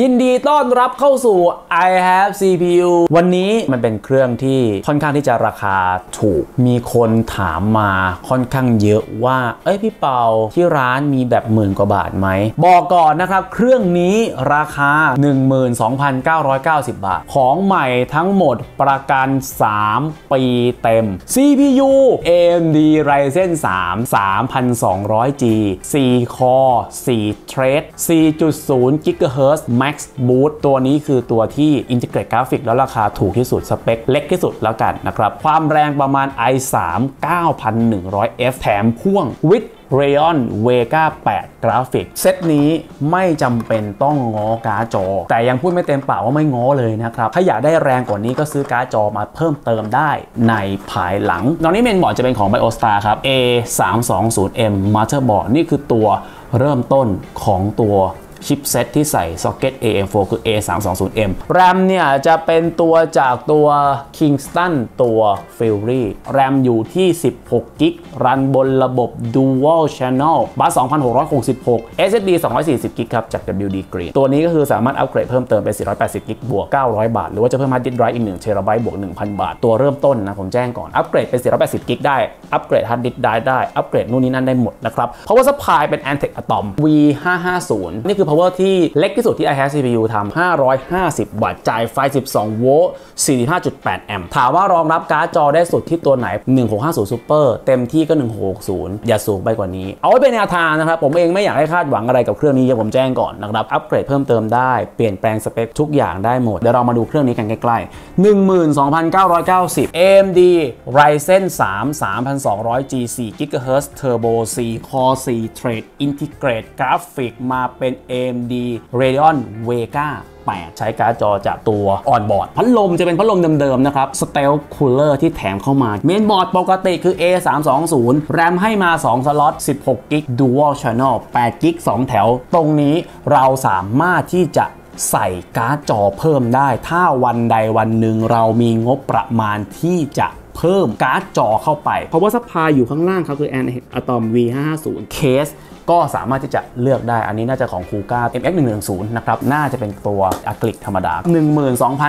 ยินดีต้อนรับเข้าสู่ I have CPU วันนี้มันเป็นเครื่องที่ค่อนข้างที่จะราคาถูก มีคนถามมาค่อนข้างเยอะว่า เอ้ยพี่เปาที่ร้านมีแบบหมื่นกว่าบาทไหม บอกก่อนนะครับ เครื่องนี้ราคา 12,990 บาท ของใหม่ทั้งหมดประกัน 3 ปีเต็ม CPU AMD Ryzen 3 3200G 4 Core 4 Thread 4.0 GHz Max Boost ตัวนี้คือตัวที่ Integrate Graphic แล้วราคาถูกที่สุด สเปคเล็กที่สุดแล้วกันนะครับ ความแรงประมาณ i3 9100F แถมพ่วง with Radeon Vega 8 กราฟิก เซตนี้ไม่จำเป็นต้องง้อการ์ดจอ แต่ยังพูดไม่เต็มปากว่าไม่ง้อเลยนะครับ ถ้าอยากได้แรงกว่านี้ก็ซื้อการ์ดจอมาเพิ่มเติมได้ในภายหลัง ตอนนี้เมนบอร์ดจะเป็นของ BioStar ครับ A320M Motherboard นี่คือตัวเริ่มต้นของตัว chipset ที่ใส่ socket AM4 คือ A320M RAM เนี่ยจะเป็นตัวจากตัว Kingston ตัว Fury RAM อยู่ที่ 16 gig run บนระบบ Dual Channel bus 2666 SSD 240 gig ครับจาก WD Green ตัวนี้ก็คือสามารถอัปเกรดเพิ่มเติมเป็น 480 gig บวก 900 บาท หรือว่าจะเพิ่ม hard disk drive อีก1เทราไบต์บวก 1,000 บาท ตัวเริ่มต้นนะ ผมแจ้งก่อน อัปเกรดเป็น 480 gig ได้ อัปเกรดฮาร์ดดิสก์ไดรฟ์ได้ อัปเกรดนู่นนี่นั่นได้หมดนะครับ Power Supply เป็น Antec Atom V550 นี่คือ power ที่เล็กที่สุดที่ i h a v e CPU ทำ550 วัตต์ จ่ายไฟ 12 โวลต์ 45.8 แอมป์ ถามว่ารองรับการ์ดจอได้สุดที่ตัวไหน 1650 Super เต็มที่ก็ 1660 อย่าสูงไปกว่านี้ เอาไว้เป็นแนวทางนะครับ ผมเองไม่อยากให้คาดหวังอะไรกับเครื่องนี้ผมแจ้งก่อนนะครับ อัปเกรดเพิ่มเติมได้ เปลี่ยนแปลงสเปคทุกอย่างได้หมด เดี๋ยวเรามาดูเครื่องนี้กันใกล้ๆ 12,990 AMD Ryzen 3 3200G 4 GHz Turbo 4 Core 4 Thread Integrate Graphic มาเป็น AMD Radeon Vega 8 ใช้การ์ดจอจากตัว on board พัดลมจะเป็นพัดลมเดิมๆนะครับ Stealth Cooler ที่แถมเข้ามา เมนบอร์ดปกติคือ A320 แรมให้มา 2 สล็อต 16กิก Dual Channel 8กิก2แถว ตรงนี้เราสามารถที่จะใส่การ์ดจอเพิ่มได้ ถ้าวันใดวันหนึ่งเรามีงบประมาณที่จะ เพิ่มการ์ดจอเข้าไป เพราะว่า supply อยู่ข้างล่างครับคือ Antec Atom V550 Case ก็สามารถที่จะเลือกได้ อันนี้น่าจะของ Cougar MX110 นะครับ น่าจะเป็นตัวอะคริลิกธรรมดา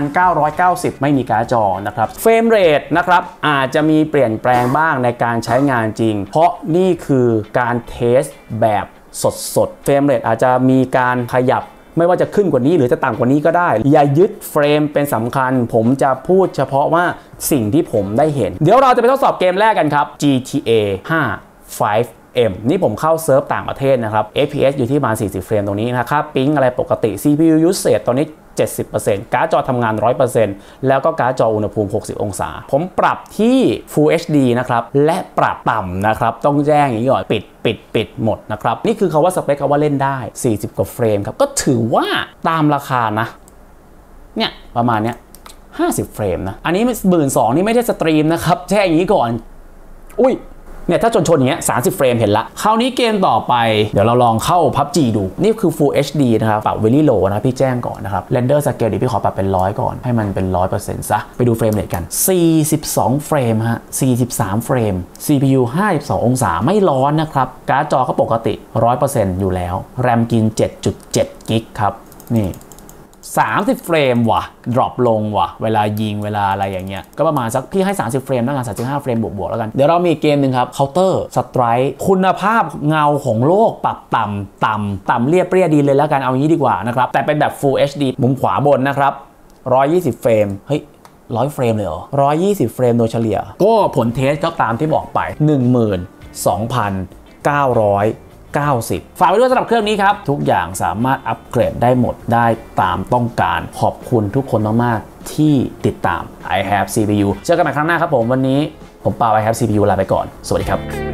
12,990 ไม่มีการ์ดจอนะครับ frame rate นะครับ อาจจะมีเปลี่ยนแปลงบ้างในการใช้งานจริง เพราะนี่คือการ testแบบสดๆ frame rate อาจจะมีการขยับ ไม่ว่าจะขึ้นกว่านี้หรือจะต่ำกว่านี้ก็ได้ อย่ายึดเฟรมเป็นสำคัญ ผมจะพูดเฉพาะว่าสิ่งที่ผมได้เห็น เดี๋ยวเราจะไปทดสอบเกมแรกกันครับ GTA 5 FiveM นี่ผมเข้าเซิร์ฟต่างประเทศนะครับ FPS อยู่ที่ประมาณ 40 เฟรมตรงนี้นะครับ ping อะไรปกติ CPU usage ตอนนี้ 70%การ์ดจอทำงาน 100%แล้วก็การ์ดจออุณหภูมิ 60 องศา ผมปรับที่ Full HD นะครับ และปรับต่ำนะครับ ต้องแจ้งอย่างนี้ก่อนปิดปิดปิดหมดนะครับ นี่คือคำว่าสเปคคำว่าเล่นได้ 40 กว่าเฟรมครับ ก็ถือว่าตามราคานะ เนี่ย ประมาณเนี้ย50 เฟรมนะ อันนี้หมื่นสองนี่ไม่ได้ stream นะครับ แจ้งอย่างนี้ก่อน อุ้ย เนี่ยถ้าชนชนอย่างเงี้ย30เฟรมเห็นละคราวนี้เกมต่อไปเดี๋ยวเราลองเข้า PUBG ดู นี่คือ Full HD นะครับ ปรับ Very Low นะพี่แจ้งก่อนนะครับ Render Scale ดิพี่ขอปรับเป็น 100 ก่อน ให้มันเป็น 100%ซะ ไปดู frame rate กัน 42 เฟรมฮะ 43 เฟรม CPU 52 องศาไม่ร้อนนะครับ การ์ดจอก็ปกติ 100%อยู่แล้วแรมกิน 7.7 กิกครับ นี่ 30 เฟรมว่ะ drop ลงว่ะ เวลายิงเวลาอะไรอย่างเงี้ย ก็ประมาณสักพี่ให้ 30 เฟรมแล้วกัน35 เฟรมบวกๆแล้วกัน เดี๋ยวเรามีเกมหนึ่งครับ Counter Strike คุณภาพเงาของโลกปรับต่ำต่ำต่ำเรียบเรียดีเลยแล้วกัน เอางี้ดีกว่านะครับ แต่เป็นแบบ Full HD มุมขวาบนนะครับ 120 เฟรม เฮ้ยร้อยเฟรมเลยเหรอ120เฟรมโดยเฉลี่ย ก็ผล test ก็ตามที่บอกไป12,900 90 ฝากไว้ด้วยสำหรับเครื่องนี้ครับ ทุกอย่างสามารถอัปเกรดได้หมดได้ตามต้องการ ขอบคุณทุกคนมากๆที่ติดตาม iHAVECPU เจอกันใหม่ครั้งหน้าครับผมวันนี้ ผมปาว iHAVECPU ลาไปก่อน สวัสดีครับ